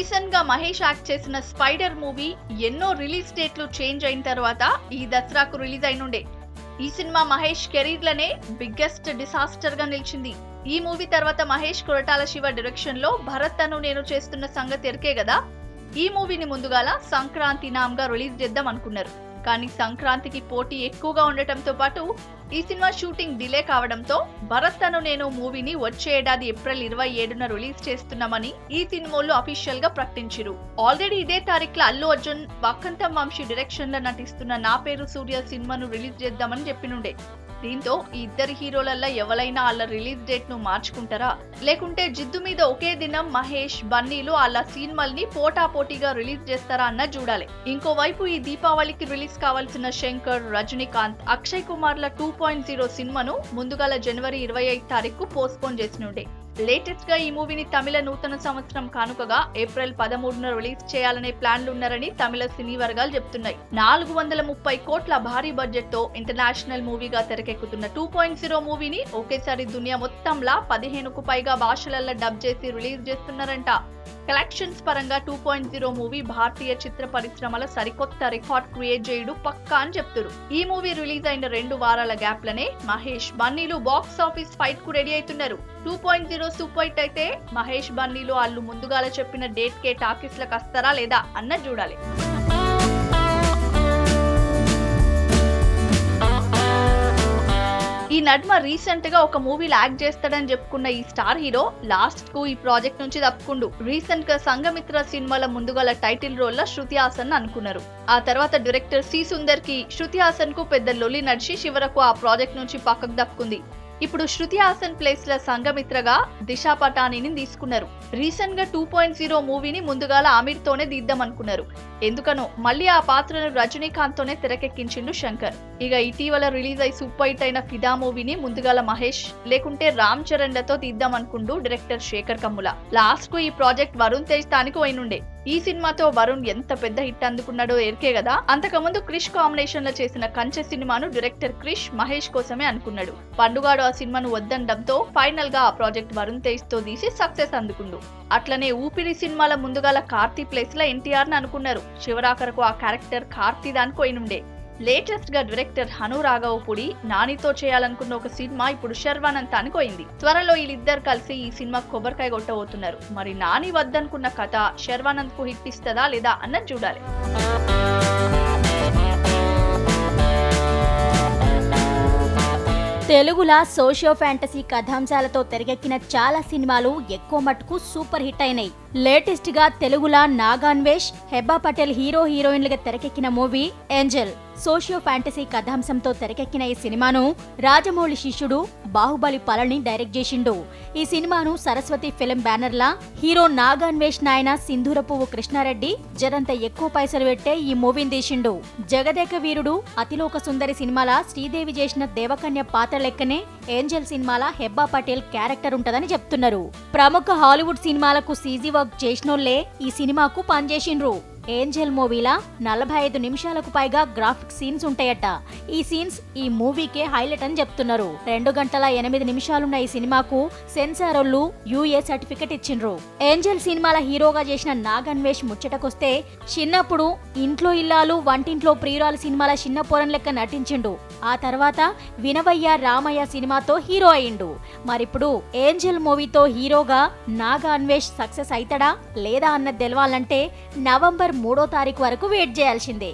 రీసెంట్గా మహేష్ యాక్ట్ చేసిన spider movie ఎన్నో రిలీజ్ డేట్లు చేంజ్ అయిన తర్వాత ఈ దసరాకు రిలీజ్ అయినుండే. ఈ సినిమా మహేష్ కెరీర్ లనే బిగ్గెస్ట్ డిసాస్టర్గా నిలిచింది. ఈ మూవీ తర్వాత మహేష్ కొరటాల శివ డైరెక్షన్లో భరత్ అను నేను చేస్తున్న సంగతి ఎరికే కదా? ఈ మూవీని ముందుగాల సంక్రాంతి నామ్గా రిలీజ్ చేద్దాం అనుకున్నారు. కానీ సంక్రాంతికి పోటీ ఎక్కువగా ఉండటంతో పాటు ఈ సినిమా షూటింగ్ డిలే కావడంతో భరత్ తను నేను మూవీని వచ్చే ఏడాది ఏప్రిల్ ఇరవై ఏడున రిలీజ్ చేస్తున్నామని ఈ సినిమాలో అఫీషియల్గా ప్రకటించారు ఆల్రెడీ ఇదే తారీఖులో అల్లు అర్జున్ వక్కంతం వంశీ డైరెక్షన్లో నటిస్తున్న నా పేరు సూర్య సినిమాను రిలీజ్ చేద్దామని చెప్పినుండే. దీంతో ఈ ఇద్దరు హీరోలల్లో ఎవరైనా వాళ్ళ రిలీజ్ డేట్ను మార్చుకుంటారా? లేకుంటే జిద్దు మీద ఒకే దినం మహేష్ బన్నీలు వాళ్ళ సినిమాల్ని పోటా పోటీగా రిలీజ్ చేస్తారా అన్న చూడాలి. ఇంకోవైపు ఈ దీపావళికి రిలీజ్ కావాల్సిన శంకర్ రజనీకాంత్ అక్షయ్ కుమార్ల టూ పాయింట్ జీరో సినిమాను ముందుగాల జనవరి ఇరవై ఐదు తారీఖు పోస్ట్పోన్ చేసినుండే. లేటెస్ట్గా ఈ మూవీని తమిళ నూతన సంవత్సరం కానుకగా ఏప్రిల్ పదమూడున రిలీజ్ చేయాలనే ప్లాన్లు ఉన్నారని తమిళ సినీ వర్గాలు చెప్తున్నాయి. నాలుగు వందల ముప్పై కోట్ల భారీ బడ్జెట్తో ఇంటర్నేషనల్ మూవీగా తెరకెక్కుతున్న టూ పాయింట్ జీరో మూవీని ఒకేసారి దునియా మొత్తంలా పదిహేనుకు పైగా భాషలలో డబ్ చేసి రిలీజ్ చేస్తున్నారంట. కలెక్షన్స్ పరంగా టూ పాయింట్ జీరో మూవీ భారతీయ చిత్ర పరిశ్రమల సరికొత్త రికార్డ్ క్రియేట్ చేయుడు పక్కా అని చెప్తున్నారు ఈ మూవీ రిలీజ్ అయిన రెండు వారాల గ్యాప్ లనే మహేష్ బన్నీలు బాక్స్ ఆఫీస్ ఫైట్కు రెడీ అవుతున్నారు two point zero super hit అయితే మహేష్ బన్నీలు వాళ్ళు ముందుగాల చెప్పిన డేట్ కే టాకీస్లకు వస్తారా లేదా అన్న చూడాలి. ఈ నడ్మ రీసెంట్గా ఒక మూవీలో యాక్ట్ చేస్తాడని చెప్పుకున్న ఈ స్టార్ హీరో లాస్ట్కు ఈ ప్రాజెక్ట్ నుంచి తప్పుకుండు. రీసెంట్గా సంగమిత్ర సినిమాల ముందుగల టైటిల్ రోల్లో శృతి హాసన్ అనుకున్నారు. ఆ తర్వాత డైరెక్టర్ సి సుందర్కి శృతి హాసన్కు పెద్ద లొలి నడిచి చివరకు ఆ ప్రాజెక్ట్ నుంచి పక్కకు దప్పుకుంది ఇప్పుడు శృతి హాసన్ ప్లేస్లో సంఘమిత్రగా దిశా పటానీని తీసుకున్నారు. రీసెంట్గా టూ పాయింట్ జీరో మూవీని ముందుగాల ఆమిర్ తోనే తీద్దాం అనుకున్నారు. ఎందుకనో మళ్ళీ ఆ పాత్రను రజనీకాంత్ తోనే తెరకెక్కించిండు శంకర్. ఇక ఇటీవల రిలీజ్ అయి సూపర్ హిట్ అయిన ఫిదా మూవీని ముందుగాల మహేష్ లేకుంటే రామ్ చరణ్లతో తీద్దాం అనుకుంటూ డైరెక్టర్ శేఖర్ కమ్ముల. లాస్ట్కు ఈ ప్రాజెక్ట్ వరుణ్ తేజ్ తానికి పోయినుండే ఈ సినిమాతో వరుణ్ ఎంత పెద్ద హిట్ అందుకున్నాడో ఎరికే కదా? అంతకుముందు క్రిష్ కాంబినేషన్లో చేసిన కంచె సినిమాను డైరెక్టర్ క్రిష్ మహేష్ కోసమే అనుకున్నాడు. పండుగాడు ఆ సినిమాను వద్దనడంతో ఫైనల్గా ఆ ప్రాజెక్ట్ వరుణ్ తేజ్తో తీసి సక్సెస్ అందుకుండు. అట్లనే ఊపిరి సినిమాల ముందుగాల కార్తీ ప్లేస్లో ఎన్టీఆర్ను అనుకున్నారు. చివరాఖరకు ఆ క్యారెక్టర్ కార్తీ దానికి లేటెస్ట్గా లేటెస్ట్గా డైరెక్టర్ హను రాఘవపుడి నానితో చేయాలనుకున్న ఒక సినిమా ఇప్పుడు శర్వానంద్ అనుకోయింది త్వరలో వీళ్ళిద్దరు కలిసి ఈ సినిమా కొబ్బరికాయ కొట్టబోతున్నారు. మరి నాని వద్దనుకున్న కథ శర్వానంద్కు హిట్ ఇస్తుందా లేదా అన్నది చూడాలి. తెలుగుల సోషియో ఫ్యాంటసీ కథాంశాలతో తెరకెక్కిన చాలా సినిమాలు ఎక్కువ మట్టుకు సూపర్ హిట్ అయినాయి. లేటెస్ట్గా తెలుగులా నాగాన్వేష్ హెబ్బా పటేల్ హీరో హీరోయిన్లుగా తెరకెక్కిన మూవీ ఏంజల్. సోషియో ఫ్యాంటసీ కథాంశంతో తెరకెక్కిన ఈ సినిమాను రాజమౌళి శిష్యుడు బాహుబలి పలని డైరెక్ట్ చేసిండు. ఈ సినిమాను సరస్వతి ఫిలిం బ్యానర్లా హీరో నాగాన్వేష్ నాయన సింధూరపువ్వు కృష్ణారెడ్డి జరంత ఎక్కువ పైసలు పెట్టే ఈ మూవీని తీసిండు. జగదేక వీరుడు అతిలోక సుందరి సినిమాల శ్రీదేవి చేసిన దేవకన్య పాత్ర లెక్కనే ఏంజల్ సినిమాల హెబ్బా పటేల్ క్యారెక్టర్ ఉంటదని చెప్తున్నారు. ప్రముఖ హాలీవుడ్ సినిమాలకు సీజీ వర్క్ చేసినోళ్ళే ఈ సినిమాకు పనిచేసిండ్రు. ఏంజల్ మూవీలా నలభై ఐదు నిమిషాలకు పైగా గ్రాఫిక్ సీన్స్ ఉంటాయట. ఈ సీన్స్ ఈ మూవీకే హైలైట్ అని చెప్తున్నారు. రెండు గంటల ఎనిమిది నిమిషాలున్న ఈ సినిమాకు సెన్సారోళ్ళు యూఏ సర్టిఫికెట్ ఇచ్చిండ్రు. ఏంజల్ సినిమాల హీరోగా చేసిన నాగన్వేష్ ముచ్చటకొస్తే చిన్నప్పుడు ఇంట్లో ఇల్లాలు వంటింట్లో ప్రియురాలు సినిమాల చిన్న పొరం లెక్క నటించిండు. ఆ తర్వాత వినవయ్య రామయ్య సినిమాతో హీరో అయిండు మరిప్పుడు ఏంజల్ మూవీతో హీరోగా నాగ అన్వేష్ సక్సెస్ అవుతాడా లేదా అన్నది తెలవాలంటే నవంబర్ మూడో తారీఖు వరకు వెయిట్ చేయాల్సిందే.